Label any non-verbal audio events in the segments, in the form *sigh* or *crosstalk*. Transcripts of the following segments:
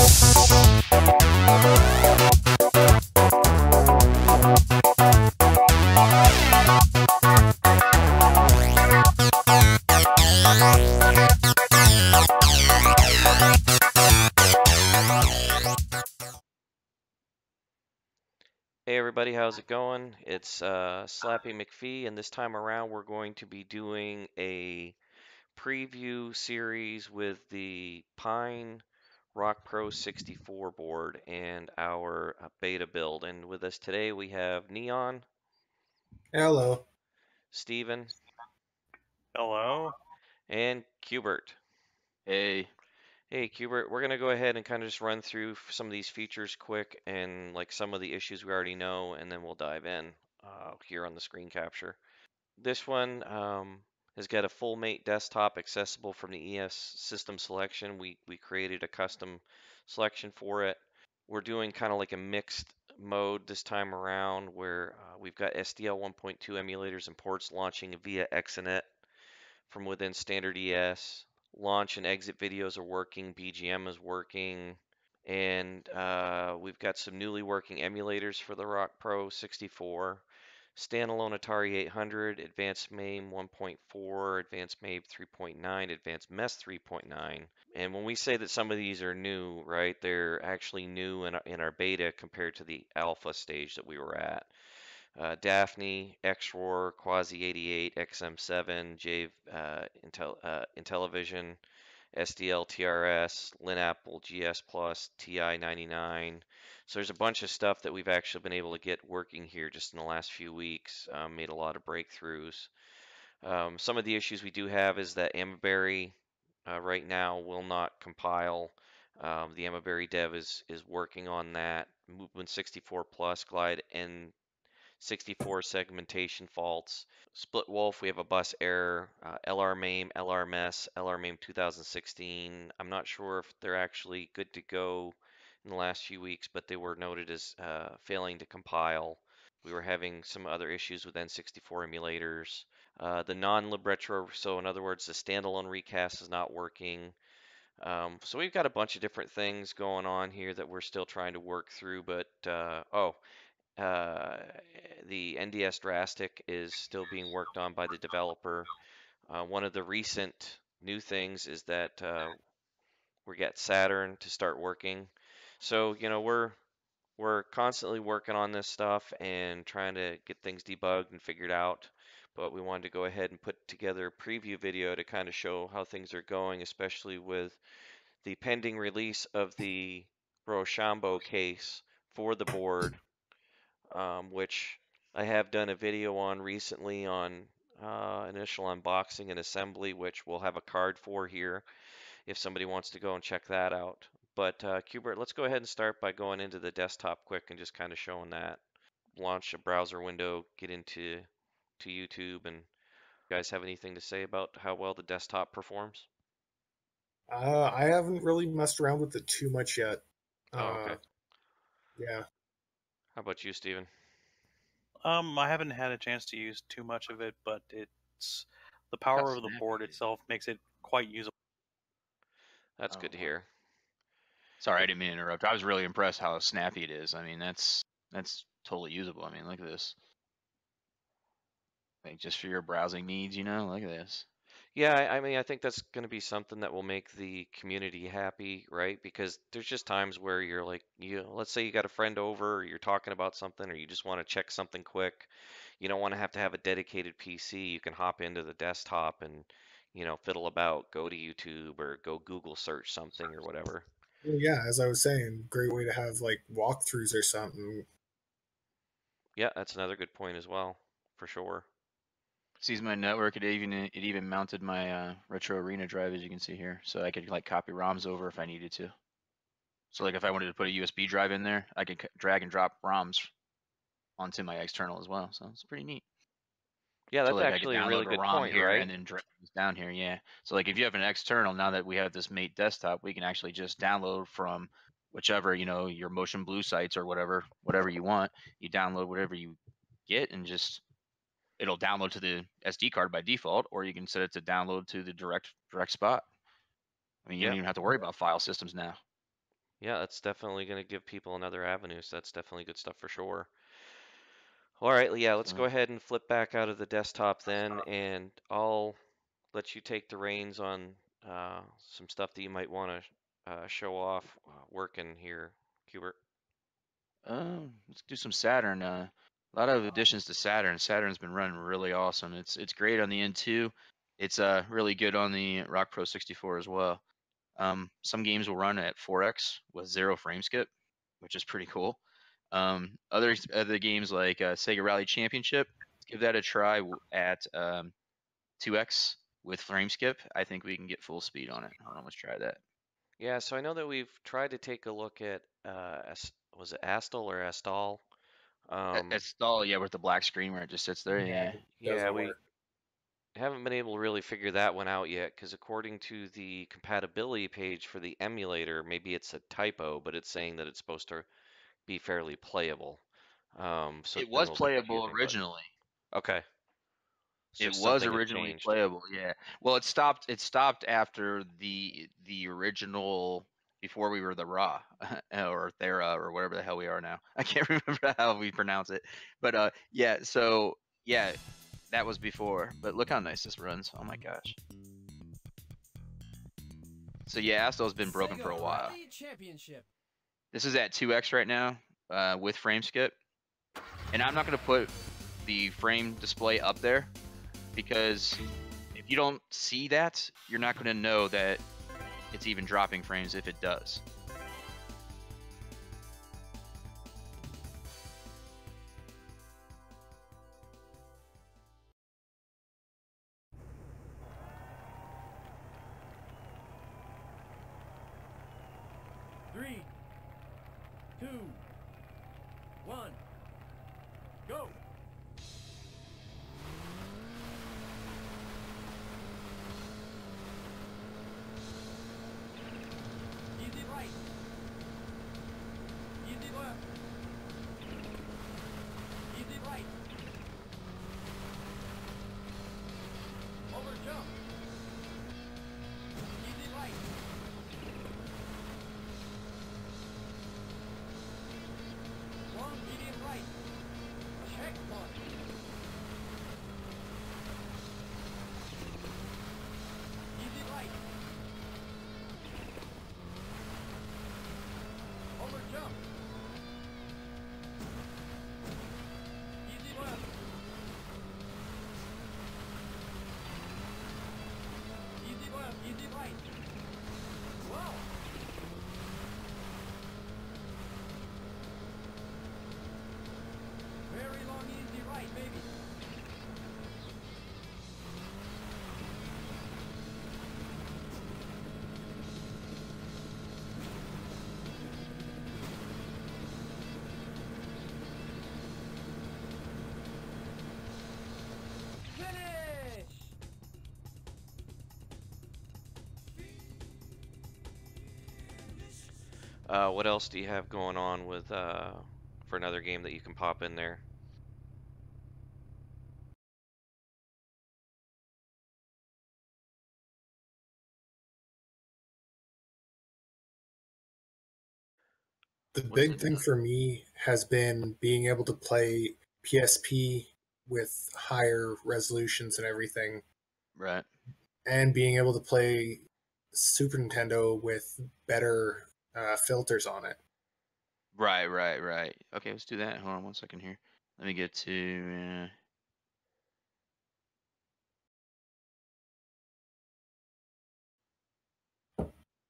Hey everybody, how's it going? It's uh, Slappy McPhee, and this time around we're going to be doing a preview series with the Pine Rock Pro 64 board and our uh, beta build. And with us today we have Neon, Hello. Steven, Hello. and Cubert. Hey, Hey, Cubert, we're going to go ahead and kind of just run through some of these features quick and like some of the issues we already know, and then we'll dive in uh, here on the screen capture. This one um, has got a full mate desktop accessible from the ES system selection. We, we created a custom selection for it. We're doing kind of like a mixed mode this time around where uh, we've got SDL 1.2 emulators and ports launching via Exanet from within standard ES. Launch and exit videos are working, BGM is working, and uh, we've got some newly working emulators for the Rock Pro 64. Standalone Atari 800, Advanced MAME 1.4, Advanced MAME 3.9, Advanced MESS 3.9. And when we say that some of these are new, right, they're actually new in, our- in our beta compared to the alpha stage that we were at uh, Daphne, XROAR, Quasi 88, XM7, Jave, uh, Intel, uh, Intellivision, SDL TRS, LinApple GS Plus, TI 99. So there's a bunch of stuff that we've actually been able to get working here just in the last few weeks. Um, made a lot of breakthroughs. Um, some of the issues we do have is that Amiberry uh, right now will not compile. Um, the Amiberry dev is is working on that. Mupen64Plus, Glide N 64 segmentation faults. Split Wolf, we have a bus error. Uh, LR MAME, LR MESS, LR MAME 2016. I'm not sure if they're actually good to go in the last few weeks, but they were noted as uh, failing to compile. We were having some other issues with N64 emulators. Uh, the non-lib retro, so in other words, the standalone Reicast is not working. Um, so we've got a bunch of different things going on here that we're still trying to work through. But uh, oh, uh, the NDS Drastic is still being worked on by the developer. Uh, one of the recent new things is that uh, we got Saturn to start working. So you know we're we're constantly working on this stuff and trying to get things debugged and figured out. But we wanted to go ahead and put together a preview video to kind of show how things are going, especially with the pending release of the Roshambo case for the board um, which I have done a video on recently on uh, initial unboxing and assembly, which we'll have a card for here if somebody wants to go and check that out. But uh, Cubert, let's go ahead and start by going into the desktop quick and just kind of showing that. Launch a browser window, get into to YouTube, and you guys have anything to say about how well the desktop performs? Uh, I haven't really messed around with it too much yet. Oh, okay. Uh, yeah. How about you, Steven? Um, I haven't had a chance to use too much of it, but it's the power of the board itself makes it quite usable. That's good to Oh. hear. sorry, I didn't mean to interrupt. I was really impressed how snappy it is. I mean, that's that's totally usable. I mean, look at this. Like just for your browsing needs, you know, look at this. Yeah, I I mean, I think that's going to be something that will make the community happy, right? Because there's just times where you're like, you know, let's say you got a friend over, or you're talking about something, or you just want to check something quick. You don't want to have to have a dedicated PC. You can hop into the desktop and, you know, fiddle about, go to YouTube or go Google search something or whatever. Well, yeah, as I was saying, great way to have like walkthroughs or something. Yeah, that's another good point as well, for sure. Sees my network. It even it even mounted my uh, retro arena drive, as you can see here, so I could like copy ROMs over if I needed to. So like if I wanted to put a USB drive in there, I could c- drag and drop ROMs onto my external as well. So it's pretty neat. Yeah, that's so like actually a really good ROM point, here right? and then drag this down here. Yeah. So like if you have an external, now that we have this Mate desktop, we can actually just download from whichever you know your Motion Blue sites or whatever whatever you want. You download whatever you get and just it'll download to the SD card by default, or you can set it to download to the direct direct spot. I mean, you Yeah. don't even have to worry about file systems now. Yeah, that's definitely going to give people another avenue. So that's definitely good stuff for sure. All right, yeah, let's go ahead and flip back out of the desktop then, and I'll let you take the reins on uh, some stuff that you might want to uh, show off uh, working here, Cubert. Um, let's do some Saturn. A lot of additions to Saturn. Saturn's been running really awesome. It's it's great on the N2. It's uh really good on the Rock Pro 64 as well. Um, some games will run at 4x with zero frame skip, which is pretty cool. Um, other other games like uh, Sega Rally Championship, give that a try at um, 2x with frame skip. I think we can get full speed on it. Hold on, let's try that. Yeah, so I know that we've tried to take a look at uh, was it Astal or Astal? At- Um, at stall, yeah, with the black screen where it just sits there. Yeah. yeah, doesn't we work. haven't been able to really figure that one out yet because according to the compatibility page for the emulator, maybe it's a typo, but it's saying that it's supposed to be fairly playable. Um, so it was we'll be playable confusing, but- originally. Okay. It's it was originally playable yeah well it stopped it stopped after the the original before we were the raw *laughs* or thera or whatever the hell we are now. *laughs* I can't *laughs* remember how we pronounce it. But uh yeah so yeah that was before but look how nice this runs. Oh my gosh. So yeah Astal's been broken for a while. Championship. this is at 2x right now uh, with frame skip. And I'm not going to put the frame display up there because if you don't see that, you're not going to know that it's even dropping frames if it does. Uh, what else do you have going on with uh, for another game that you can pop in there? The What's big it thing for me has been being able to play PSP with higher resolutions and everything, Right. and being able to play Super Nintendo with better uh, filters on it. Right, right, right. Okay, let's do that. Hold on one second here. Let me get to. Uh...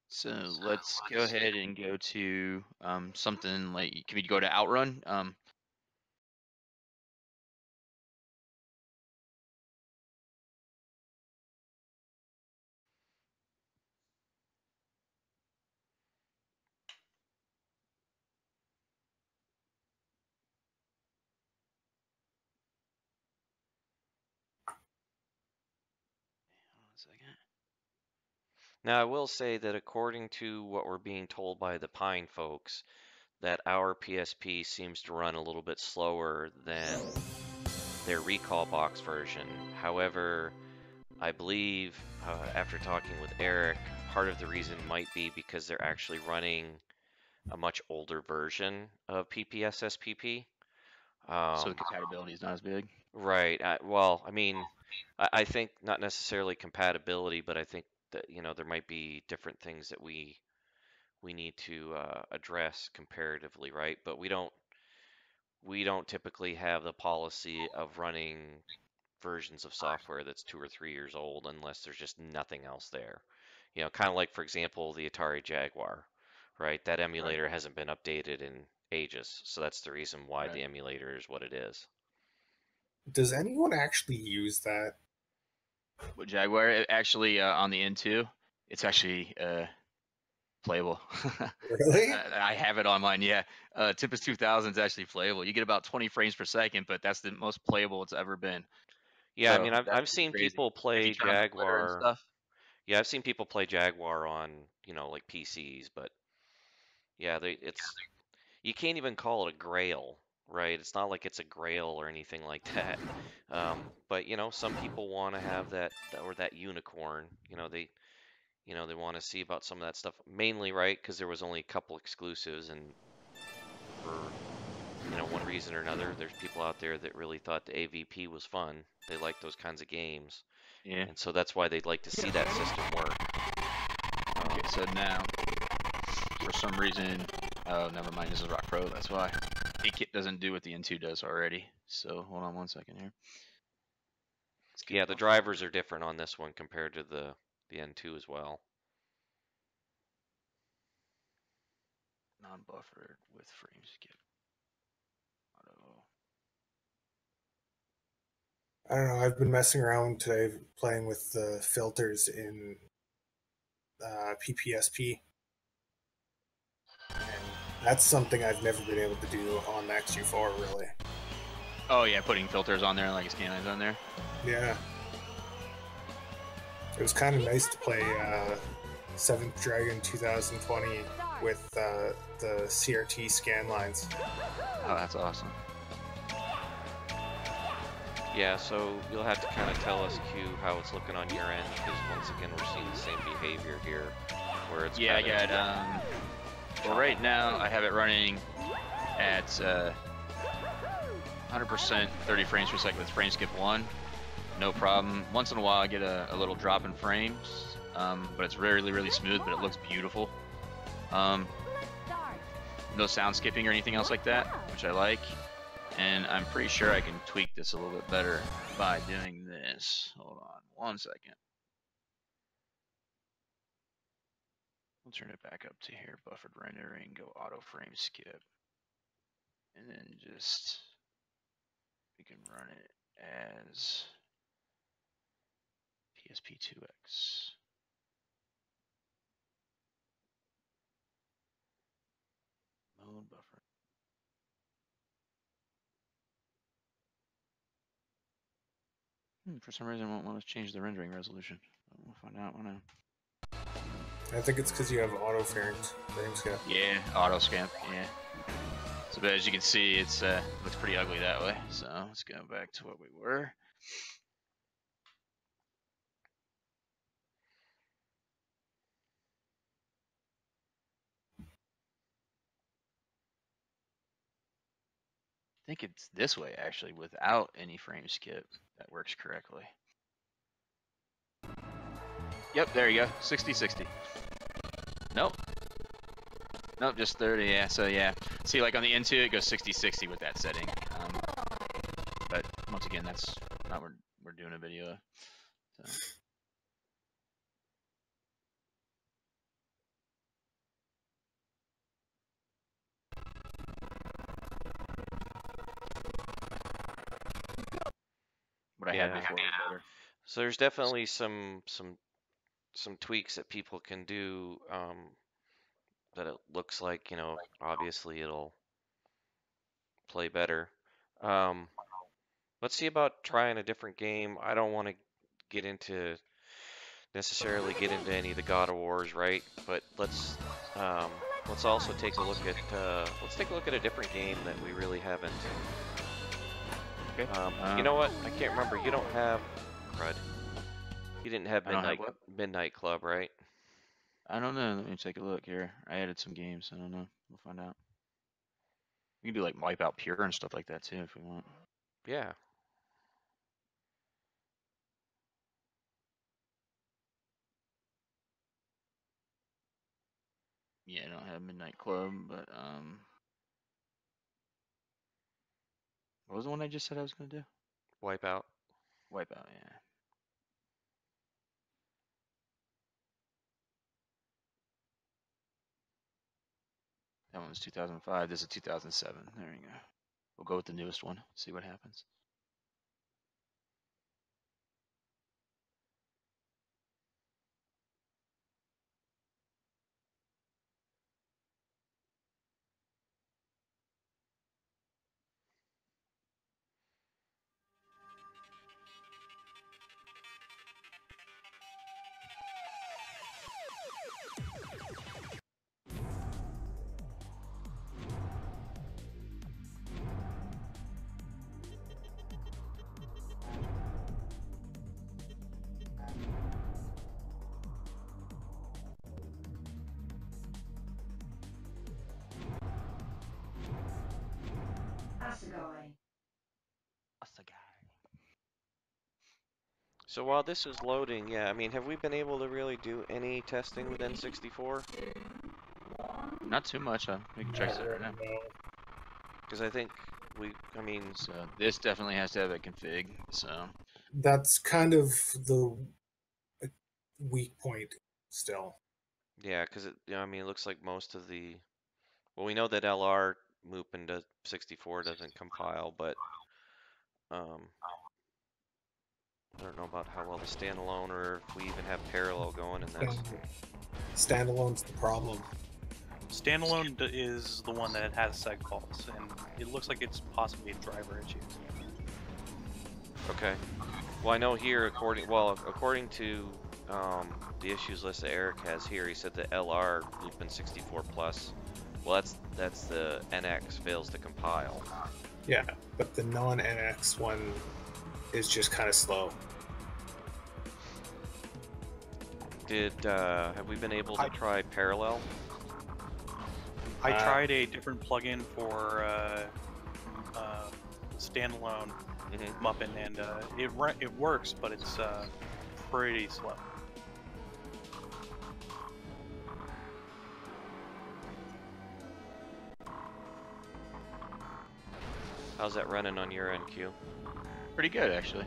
So let's go ahead and go to um, something like. Can we go to Outrun? Um, Now, I will say that according to what we're being told by the Pine folks, that our PSP seems to run a little bit slower than their Recalbox version. However, I believe uh, after talking with Eric, part of the reason might be because they're actually running a much older version of PPSSPP. Um, so the compatibility is not as big. Right. Uh, well, I mean, I, I think not necessarily compatibility, but I think that, you know, there might be different things that we we need to uh, address comparatively, right? But we don't we don't typically have the policy of running versions of software that's two or three years old unless there's just nothing else there. You know, kind of like, for example, the Atari Jaguar, right? That emulator hasn't been updated in ages, so that's the reason why the emulator is what it is. Does anyone actually use that? With Jaguar, actually uh, on the N2, it's actually uh, playable. *laughs* Really? I I have it on mine. Yeah, uh, Tempest 2000 is actually playable. You get about 20 frames per second, but that's the most playable it's ever been. Yeah, I mean, I've I've seen crazy. people play turn on the glitter and Jaguar. stuff, Yeah, I've seen people play Jaguar on, you know, like PCs, but yeah, they it's you can't even call it a Grail, right? It's not like it's a Grail or anything like that. Um, but you know, some people want to have that or that unicorn. You know, they you know they want to see about some of that stuff mainly, right? Because there was only a couple exclusives, and for you know one reason or another, there's people out there that really thought the AVP was fun. They like those kinds of games. yeah. And so that's why they'd like to see that system work. Um, Okay, so now, for some reason, oh, never mind. This is Rock Pro. That's why. AKIT doesn't do what the N2 does already. So hold on one second here. Let's yeah, the drivers are different on this one compared to the the N2 as well. non-buffered with frame skip. Auto. I don't know. I've been messing around today playing with the filters in uh, PPSP. And that's something I've never been able to do on the XU4, really. Oh yeah, putting filters on there and like a scanlines on there. Yeah. It was kind of nice to play uh, Seventh Dragon 2020 with uh, the CRT scan lines. Oh, that's awesome. Yeah, so you'll have to kind of tell us, Q, how it's looking on your end, because once again, we're seeing the same behavior here, where it's Yeah, I kinda- got um. Well, right now I have it running at uh, 100% 30 frames per second with frame skip one. No problem. Once in a while I get a, a little drop in frames, um, but it's really really smooth. But it looks beautiful. Um, no sound skipping or anything else like that, which I like. And I'm pretty sure I can tweak this a little bit better by doing this. Hold on one second. We'll turn it back up to here, buffered rendering, go auto frame skip. And then just, we can run it as PSP2X. Mode buffer. Hmm, for some reason, I won't let us change the rendering resolution. We'll find out when I. I think it's because you have auto frames. Yeah, auto scan. Yeah. So, but as you can see, it's uh, looks pretty ugly that way. So let's go back to what we were. I think it's this way actually, without any frame skip. That works correctly. Yep, there you go. 60 60. Nope. Nope, just 30, yeah. So yeah. See like on the N2 it goes 60 60 with that setting. Um, but once again that's not what we're doing a video. of, So. What I had Yeah. before was better. So there's definitely some some some tweaks that people can do um, that it looks like, you know, obviously it'll play better. Um, let's see about trying a different game. I don't want to get into necessarily get into any of the God of Wars, right? But let's um, let's also take a look at uh, let's take a look at a different game that we really haven't. Okay. Um, you Um, know what? I can't remember. You don't have crud. You didn't have don't have midnight midnight club, right? I don't know. Let me take a look here. I added some games. I don't know. We'll find out. We can do like Wipeout Pure and stuff like that too if we want. Yeah. Yeah, I don't have Midnight Club, but um, what was the one I just said I was gonna do? Wipeout. Wipeout. Yeah. That one was 2005. This is 2007. There you go. We'll go with the newest one. See what happens. Asagari. So while this is loading, yeah, I mean, have we been able to really do any testing with N64? Not too much. Uh, we can check it right now. Because I think we, I mean, So this definitely has to have a config. So That's kind of the uh, weak point still. yeah, because it, you know, I mean, it looks like most of the, well, we know that LR Moop into 64 doesn't compile, but um, I don't know about how well the standalone or if we even have parallel going in this. Standalone's the problem. Standalone is the one that has seg faults, and it looks like it's possibly a driver issue. Okay. Well, I know here, according well, according to um, the issues list that Eric has here, he said the LR Mupen64Plus. Well, that's that's the NX fails to compile. Yeah, but the non-NX one is just kind of slow. Did uh, have we been able to I- try parallel? I Uh, tried a different plugin for uh, uh, standalone hmm Mupen, and uh, it it works, but it's uh, pretty slow. How's that running on your NQ? pretty good actually.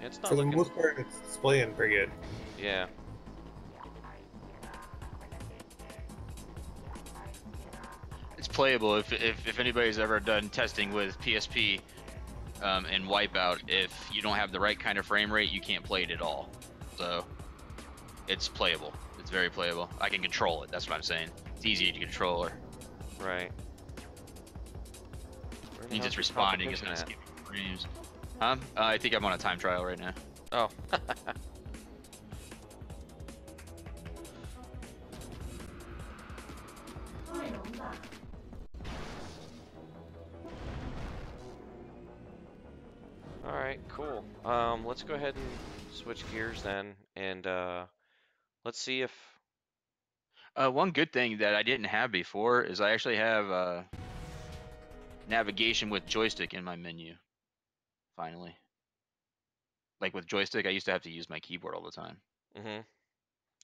It's not For the looking. most part, it's displaying pretty good. Yeah. It's playable if if, if anybody's ever done testing with PSP um, and Wipeout. If you don't have the right kind of frame rate, you can't play it at all. So it's playable. It's very playable. I can control it. That's what I'm saying. It's easy to control. Or Right. Where the he's hell's just responding. It's not skipping frames. Um, uh, I think I'm on a time trial right now. Oh. *laughs* All right, cool. Um, let's go ahead and switch gears then, and uh, let's see if Uh, one good thing that I didn't have before is I actually have uh, navigation with joystick in my menu. Finally. Like with joystick, I used to have to use my keyboard all the time. Mm-hmm.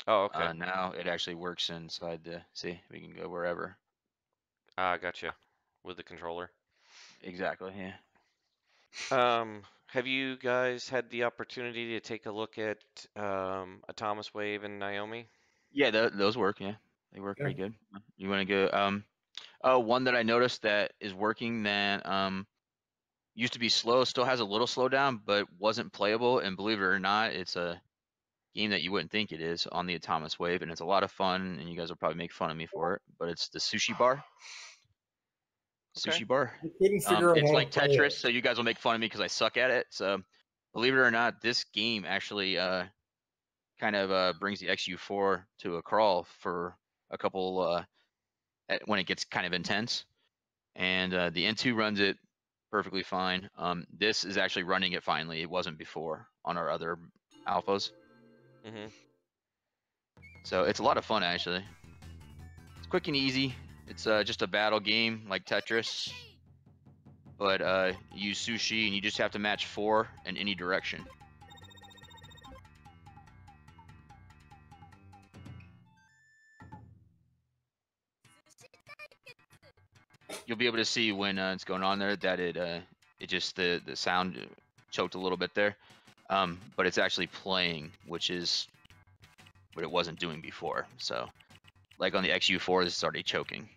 Oh, okay. Uh, now it actually works inside the. See, we can go wherever. Ah, gotcha. With the controller. Exactly. Yeah. Um, have you guys had the opportunity to take a look at um, Atomiswave and Naomi? Yeah, th- those work. Yeah, they work pretty good. You want to go? Um, oh, one that I noticed that is working that um used to be slow, still has a little slowdown, but wasn't playable. And believe it or not, it's a game that you wouldn't think it is on the Atomiswave, and it's a lot of fun. And you guys will probably make fun of me for it, but it's the Sushi Bar. Okay. Sushi Bar. I couldn't figure Um, it's like Tetris, it. so you guys will make fun of me because I suck at it. So, believe it or not, this game actually uh, kind of uh, brings the XU4 to a crawl for a couple uh, at, when it gets kind of intense. And uh, the N2 runs it perfectly fine. Um, this is actually running it finally. It wasn't before on our other alphas. hmm So it's a lot of fun actually. It's quick and easy. It's uh, just a battle game like Tetris, but uh, you use sushi and you just have to match four in any direction. You'll be able to see when uh, it's going on there that it uh, it just the the sound choked a little bit there, um, but it's actually playing, which is what it wasn't doing before. So, like on the XU4, this is already choking.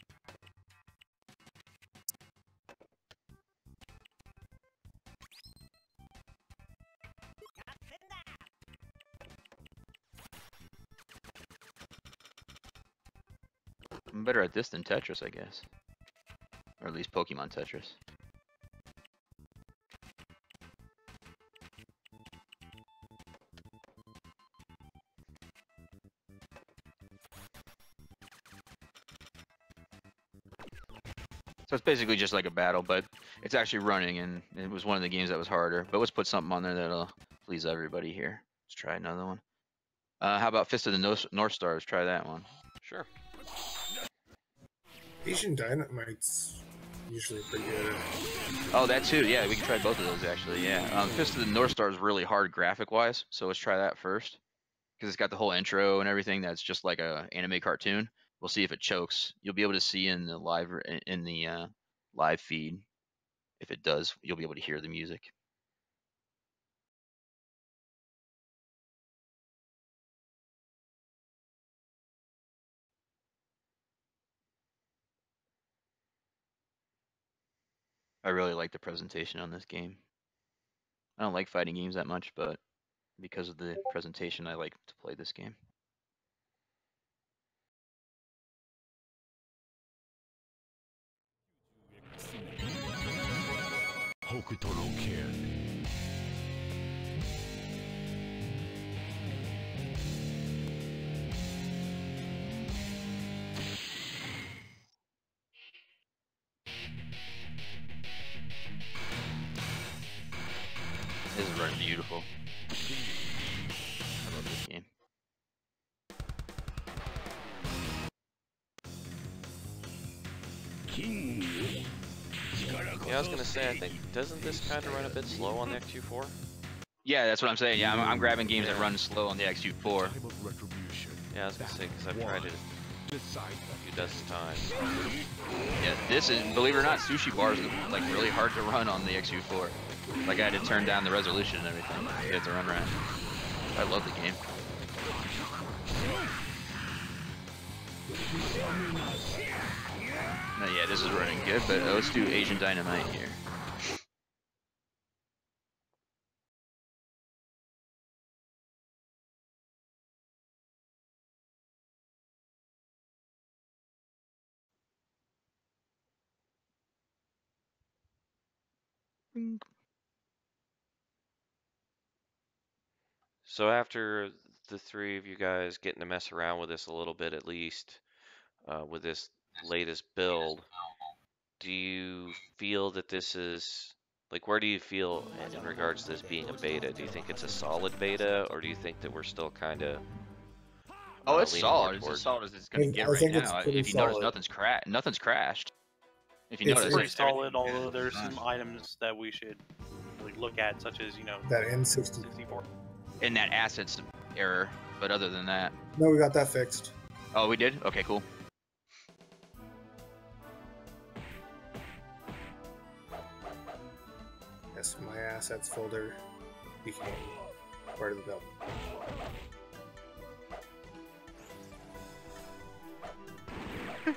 I'm better at this than Tetris, I guess. Or at least Pokemon Tetris. So it's basically just like a battle, but it's actually running, and it was one of the games that was harder. But let's put something on there that'll please everybody here. Let's try another one. Uh, how about Fist of the North, North Stars? Try that one. Sure. Asian Dynamite's usually pretty good. Oh, that too. Yeah, we can try both of those actually. Yeah. Um, Fist of the North Star is really hard graphic wise, so let's try that first. Because it's got the whole intro and everything that's just like a anime cartoon. We'll see if it chokes. You'll be able to see in the live in the uh, live feed. If it does, you'll be able to hear the music. I really like the presentation on this game. I don't like fighting games that much, but because of the presentation, I like to play this game. This is running beautiful. I love this game. Yeah, I was gonna say, I think doesn't this kind of run a bit slow on the XU4? Yeah, that's what I'm saying. Yeah, I'm, I'm grabbing games that run slow on the XU4. Yeah, I was gonna say because I've tried it a few dozen times. Yeah, this is, believe it or not, Sushi Bar is like really hard to run on the XU4. Like I had to turn down the resolution and everything get it to run right. I love the game. No, yeah, this is running good, but let's do Asian Dynamite here. So after the three of you guys getting to mess around with this a little bit at least, uh, with this latest build, do you feel that this is like where do you feel in, in regards to this being a beta? Do you think it's a solid beta, or do you think that we're still kind of Oh, uh, it's solid. It's as solid as it's gonna I- get I right it's now. If you notice, nothing's cra- nothing's crashed. If you It's notice, pretty it's everything- solid, although *laughs* there's some items that we should like, look at, such as you know, That N60. 64. in that assets error. But other than that, No, we got that fixed. oh, we did. Okay, cool. Yes, my assets folder became part of the build. *laughs*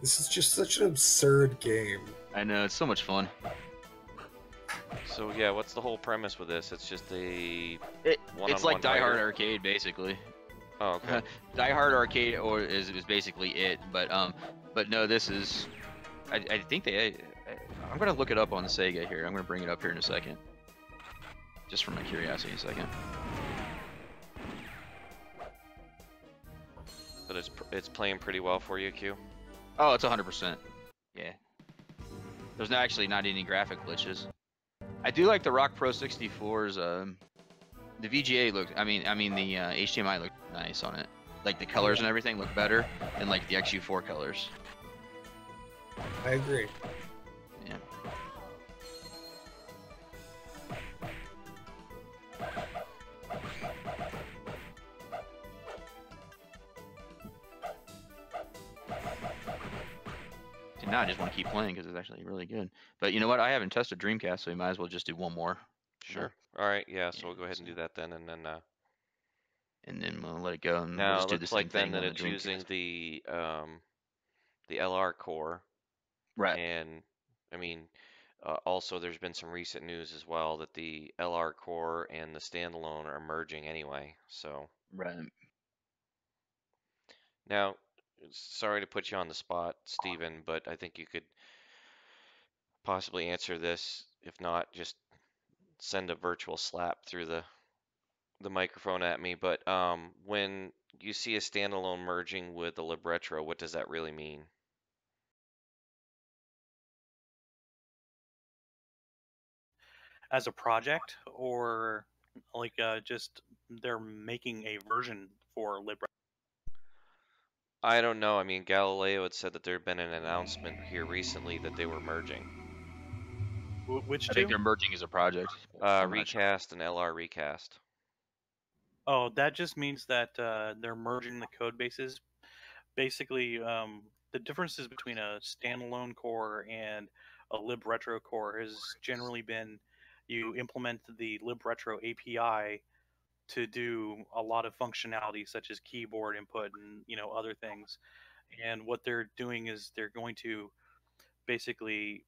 This is just such an absurd game. I know it's so much fun. So yeah, what's the whole premise with this? It's just a It, One it's on like Die Hard? Arcade, basically. oh okay. *laughs* Die Hard Arcade or is is basically it, but um, but no, this is. I, I think they. I, I'm gonna look it up on the Sega here. I'm gonna bring it up here in a second. Just for my curiosity, a second. But it's it's playing pretty well for you, Q. Oh, it's 100%. Yeah. There's not actually not any graphic glitches. I do like the Rock Pro 64's um, the VGA looks. I mean, I mean the uh, HDMI looked nice on it. Like the colors and everything look better than like the XU4 colors. I agree. Now I just want to keep playing because it's actually really good. But you know what? I haven't tested Dreamcast, so we might as well just do one more. Sure. All right. Yeah. So Yeah, we'll go ahead and do that then, and then uh, And then we'll let it go. And now we'll it just do the looks same like then thing that on the it's using the um, the LR core, Right. and I mean, uh, also there's been some recent news as well that the LR core and the standalone are merging anyway. So Right. now, sorry to put you on the spot, Stephen, but I think you could possibly answer this. If not, just send a virtual slap through the the microphone at me. But um, when you see a standalone merging with a libretro, what does that really mean? as a project or like uh, just they're making a version for Libra. I don't know. I mean, Galileo had said that there had been an announcement here recently that they were merging. Wh- Which I two? think they're merging as a project. Uh, I'm sure. Reicast and LR Reicast. Oh, that just means that uh, they're merging the code bases. Basically, um, the differences between a standalone core and a libretro core has generally been you implement the libretro API to do a lot of functionality such as keyboard input and you know other things. And what they're doing is they're going to basically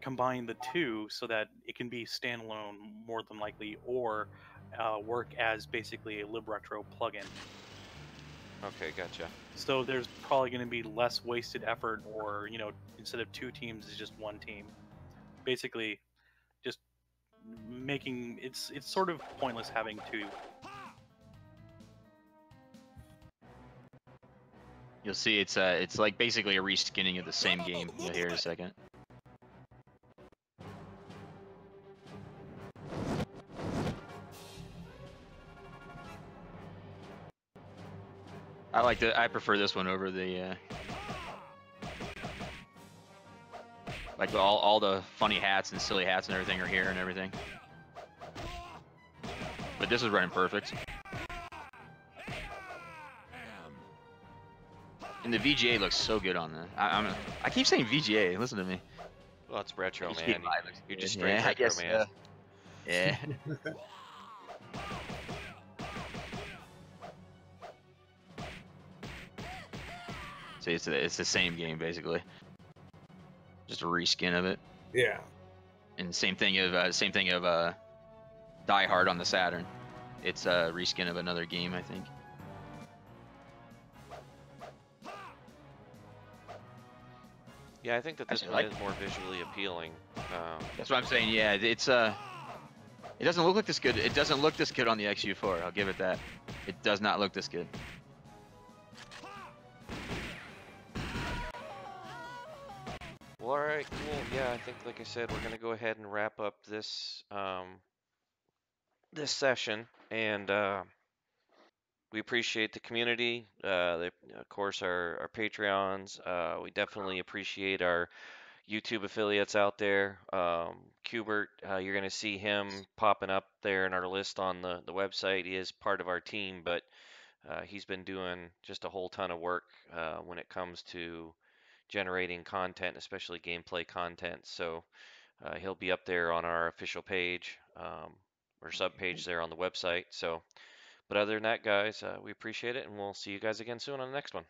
combine the two so that it can be standalone more than likely or uh, work as basically a libretro plugin. Okay, gotcha. So there's probably going to be less wasted effort, or you know, instead of two teams, it's just one team. Basically, just making it's it's sort of pointless having two. You'll see it's uh it's like basically a reskinning of the same game. You'll hear in a second. I like the I prefer this one over the uh like all all the funny hats and silly hats and everything are here and everything. But this is running perfect. And the VGA looks so good on the. I, I'm. I keep saying VGA. Listen to me. Well, it's retro, man. You're just straight yeah, I retro, guess, man. uh, yeah. *laughs* See, it's the, it's the same game basically. Just a reskin of it, Yeah. and same thing of uh, same thing of uh, Die Hard on the Saturn. It's a reskin of another game, I think. Yeah, I think that this one like- is more visually appealing. Um, That's what I'm saying. Yeah, it's uh, it doesn't look like this good. It doesn't look this good on the XU4. I'll give it that. It does not look this good. Well, all right, cool. Yeah, I think, like I said, we're gonna go ahead and wrap up this um, this session, and uh, we appreciate the community. Uh, the, of course, our our Patreons. Uh, we definitely appreciate our YouTube affiliates out there. Um, Cubert, uh, you're gonna see him popping up there in our list on the the website. He is part of our team, but uh, he's been doing just a whole ton of work uh, when it comes to generating content, especially gameplay content. So uh, he'll be up there on our official page um, or sub page there on the website. So, but other than that, guys, uh, we appreciate it, and we'll see you guys again soon on the next one.